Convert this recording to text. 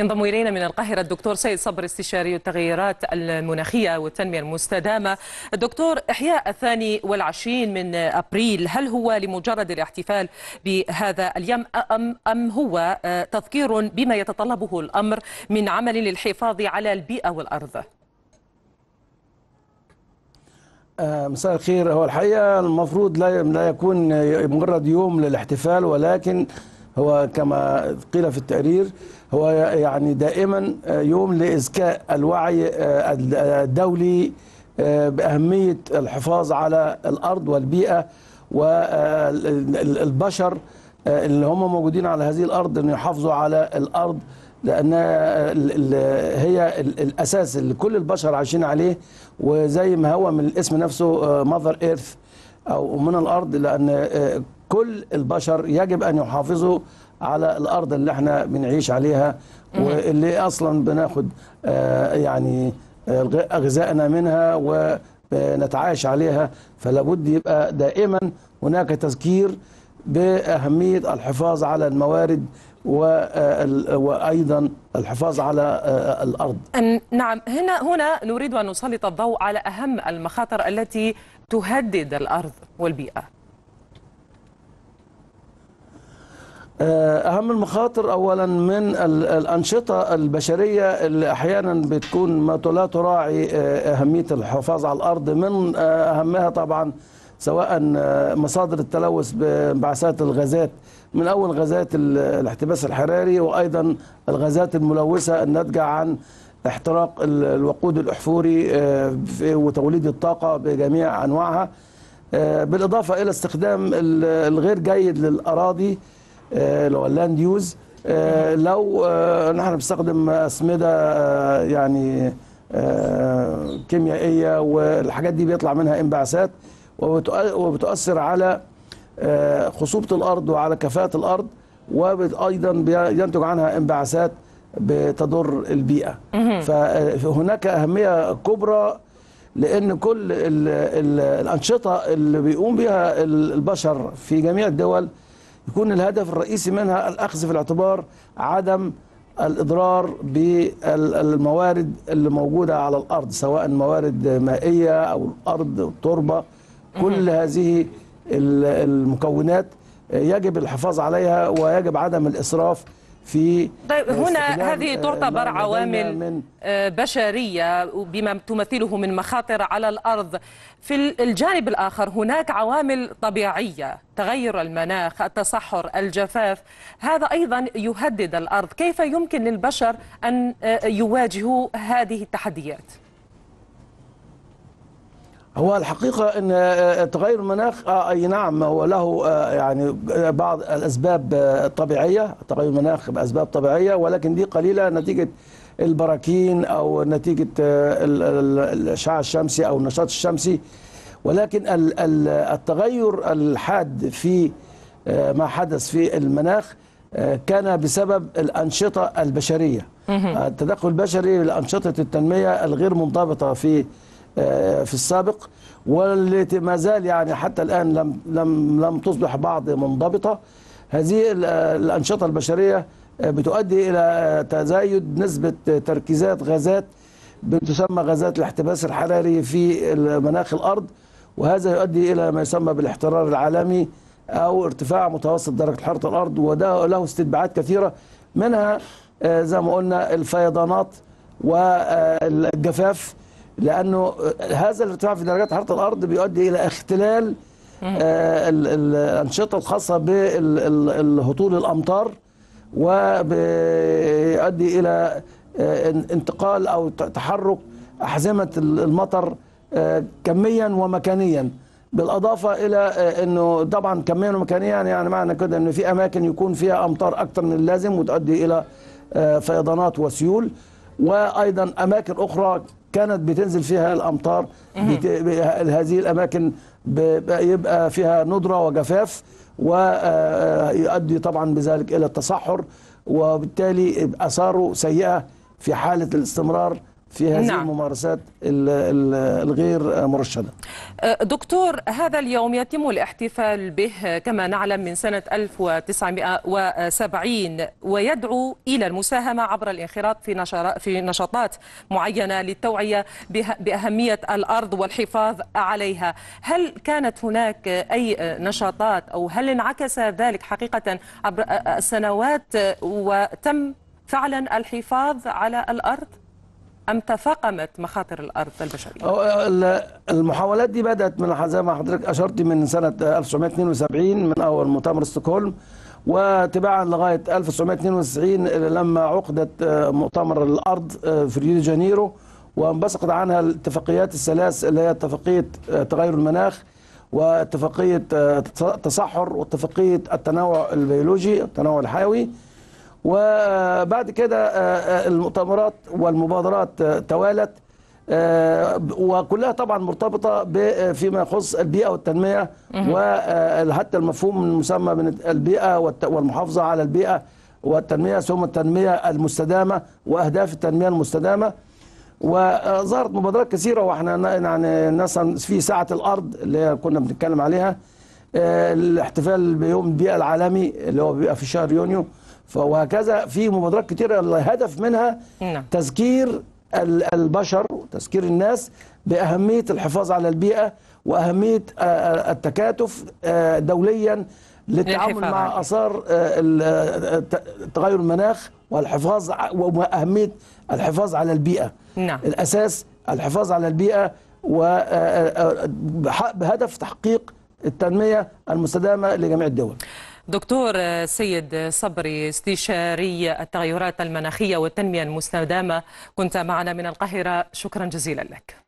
ينضم إلينا من القاهرة الدكتور سيد صبر استشاري التغيرات المناخية والتنمية المستدامة. الدكتور إحياء الثاني والعشرين من أبريل هل هو لمجرد الاحتفال بهذا اليوم أم, أم هو تذكير بما يتطلبه الأمر من عمل للحفاظ على البيئة والأرض؟ مساء الخير. هو الحقيقة المفروض لا لا يكون مجرد يوم للاحتفال ولكن هو كما قيل في التقرير هو يعني دائما يوم لإذكاء الوعي الدولي بأهمية الحفاظ على الأرض والبيئة والبشر اللي هم موجودين على هذه الأرض أن يحافظوا على الأرض لأنها هي الأساس اللي كل البشر عايشين عليه وزي ما هو من الاسم نفسه ماذر ايرث أو من الأرض لأن كل البشر يجب أن يحافظوا على الأرض اللي إحنا بنعيش عليها واللي أصلا بناخد يعني غذائنا منها ونتعايش عليها فلا بد يبقى دائما هناك تذكير بأهمية الحفاظ على الموارد وأيضا الحفاظ على الأرض. نعم هنا هنا نريد أن نسلط الضوء على أهم المخاطر التي تهدد الأرض والبيئة. أهم المخاطر اولا من الأنشطة البشرية اللي أحيانا بتكون ما لا تراعي أهمية الحفاظ على الأرض. من أهمها طبعا سواء مصادر التلوث بانبعاثات الغازات. من أول غازات الاحتباس الحراري وأيضا الغازات الملوثة الناتجة عن احتراق الوقود الأحفوري وتوليد الطاقة بجميع أنواعها. بالإضافة إلى استخدام الغير جيد للأراضي اللي هو ال land use لو نحن بنستخدم أسمدة يعني كيميائية والحاجات دي بيطلع منها انبعاثات وبتؤثر على خصوبة الأرض وعلى كفاءة الأرض وأيضا ينتج عنها انبعاثات بتضر البيئة. فهناك أهمية كبرى لأن كل ال ال الأنشطة اللي بيقوم بها البشر في جميع الدول يكون الهدف الرئيسي منها الأخذ في الاعتبار عدم الإضرار بالموارد اللي موجودة على الأرض سواء موارد مائية أو الأرض التربة كل هذه المكونات يجب الحفاظ عليها ويجب عدم الإسراف في طيب هنا هذه تعتبر عوامل من بشرية بما تمثله من مخاطر على الأرض. في الجانب الآخر هناك عوامل طبيعية تغير المناخ التصحر الجفاف. هذا أيضا يهدد الأرض. كيف يمكن للبشر أن يواجهوا هذه التحديات؟ هو الحقيقة أن تغير المناخ آه أي نعم هو له آه يعني بعض الأسباب الطبيعية تغير المناخ بأسباب طبيعية ولكن دي قليلة نتيجة البراكين أو نتيجة الإشعاع الشمسي أو النشاط الشمسي. ولكن التغير الحاد في ما حدث في المناخ كان بسبب الأنشطة البشرية. التدخل البشري لأنشطة التنمية الغير منضبطة في في السابق والتي ما زال يعني حتى الآن لم لم لم تصبح بعض منضبطة. هذه الأنشطة البشرية بتؤدي إلى تزايد نسبة تركيزات غازات بتسمى غازات الاحتباس الحراري في مناخ الأرض. وهذا يؤدي إلى ما يسمى بالاحترار العالمي أو ارتفاع متوسط درجة حرارة الأرض. وده له استتباعات كثيرة منها زي ما قلنا الفيضانات والجفاف. لأنه هذا الارتفاع في درجات حرارة الأرض بيؤدي إلى اختلال آه الأنشطة الخاصة بالهطول الأمطار وبيؤدي إلى آه انتقال أو تحرك أحزمة المطر آه كميا ومكانيا. بالإضافة إلى إنه طبعا كميا ومكانيا يعني معنى كده ان في أماكن يكون فيها أمطار أكثر من اللازم وتؤدي إلى فيضانات وسيول وأيضا أماكن أخرى كانت بتنزل فيها الأمطار. هذه الأماكن بيبقى فيها ندرة وجفاف ويؤدي طبعا بذلك إلى التصحر وبالتالي أثاره سيئة في حالة الاستمرار في هذه نعم. الممارسات ال- ال- الغير مرشدة. دكتور هذا اليوم يتم الاحتفال به كما نعلم من سنة 1970 ويدعو إلى المساهمة عبر الانخراط في في نشاطات معينة للتوعية بأهمية الأرض والحفاظ عليها. هل كانت هناك أي نشاطات أو هل انعكس ذلك حقيقة عبر السنوات وتم فعلا الحفاظ على الأرض؟ أم تفاقمت مخاطر الأرض البشرية؟ المحاولات دي بدأت من زي ما حضرتك أشرت من سنة 1972 من أول مؤتمر ستوكهولم وتباعا لغاية 1992 لما عقدت مؤتمر الأرض في ريو دي جانيرو وانبثقت عنها الاتفاقيات الثلاث اللي هي اتفاقية تغير المناخ واتفاقية تصحر واتفاقية التنوع البيولوجي التنوع الحيوي وبعد كده المؤتمرات والمبادرات توالت وكلها طبعا مرتبطة فيما يخص البيئة والتنمية وحتى المفهوم المسمى من البيئة والمحافظة على البيئة والتنمية ثم التنمية المستدامة وأهداف التنمية المستدامة. وظهرت مبادرات كثيرة وإحنا يعني مثلا في ساعة الأرض اللي كنا بنتكلم عليها آه، الاحتفال بيوم البيئة العالمي اللي هو بيبقى في شهر يونيو. وهكذا في مبادرات كثيره الهدف منها نعم. تذكير ال- البشر وتذكير الناس بأهمية الحفاظ على البيئة وأهمية آه، آه، التكاتف آه، دوليا للتعامل مع. آثار تغير المناخ والحفاظ وأهمية الحفاظ على البيئة نعم. الأساس الحفاظ على البيئة وبهدف تحقيق التنمية المستدامة لجميع الدول دكتور سيد صبري استشاري التغيرات المناخية والتنمية المستدامة كنت معنا من القاهرة. شكرا جزيلا لك.